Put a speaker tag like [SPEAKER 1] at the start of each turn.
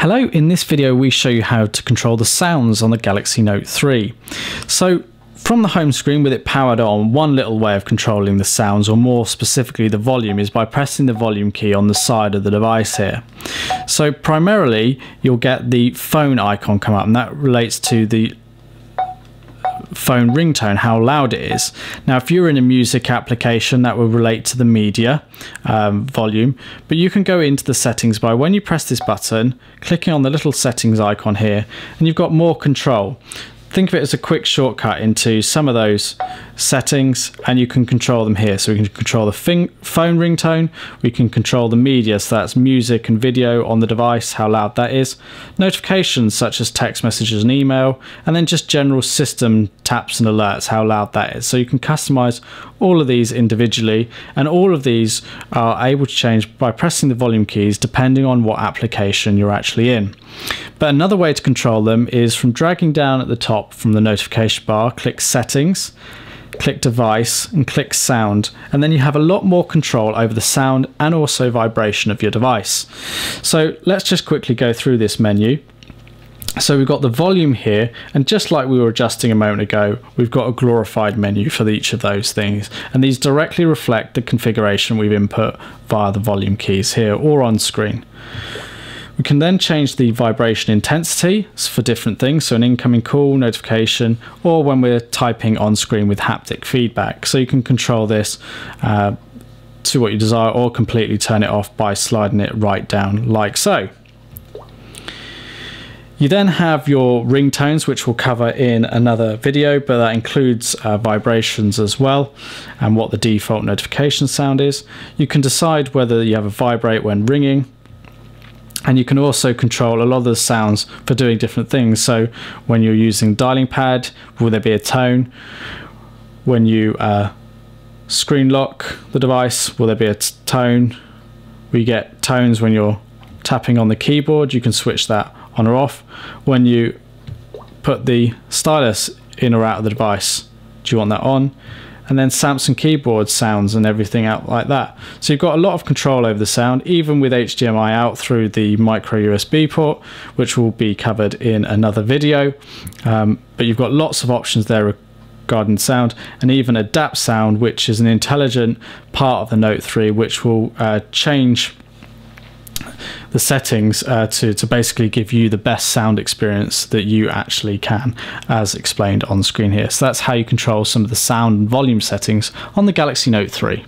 [SPEAKER 1] Hello, in this video we show you how to control the sounds on the Galaxy Note 3. So from the home screen with it powered on, one little way of controlling the sounds, or more specifically the volume, is by pressing the volume key on the side of the device here. So primarily you'll get the phone icon come up and that relates to the phone ringtone, how loud it is. Now, if you're in a music application, that will relate to the media um, volume, but you can go into the settings by when you press this button, clicking on the little settings icon here, and you've got more control think of it as a quick shortcut into some of those settings and you can control them here. So we can control the phone ringtone, we can control the media, so that's music and video on the device, how loud that is, notifications such as text messages and email, and then just general system taps and alerts, how loud that is. So you can customize all of these individually and all of these are able to change by pressing the volume keys depending on what application you're actually in. But another way to control them is from dragging down at the top from the notification bar, click settings, click device and click sound and then you have a lot more control over the sound and also vibration of your device. So let's just quickly go through this menu. So we've got the volume here, and just like we were adjusting a moment ago, we've got a glorified menu for each of those things. And these directly reflect the configuration we've input via the volume keys here or on screen. We can then change the vibration intensity for different things, so an incoming call, notification, or when we're typing on screen with haptic feedback. So you can control this uh, to what you desire or completely turn it off by sliding it right down like so. You then have your ringtones, which we'll cover in another video, but that includes uh, vibrations as well and what the default notification sound is. You can decide whether you have a vibrate when ringing, and you can also control a lot of the sounds for doing different things. So when you're using dialing pad will there be a tone? When you uh, screen lock the device will there be a tone? We get tones when you're tapping on the keyboard. You can switch that on or off. When you put the stylus in or out of the device do you want that on and then Samsung keyboard sounds and everything out like that. So you've got a lot of control over the sound, even with HDMI out through the micro USB port, which will be covered in another video. Um, but you've got lots of options there regarding sound and even adapt sound, which is an intelligent part of the Note 3, which will uh, change the settings uh, to, to basically give you the best sound experience that you actually can, as explained on screen here. So that's how you control some of the sound and volume settings on the Galaxy Note 3.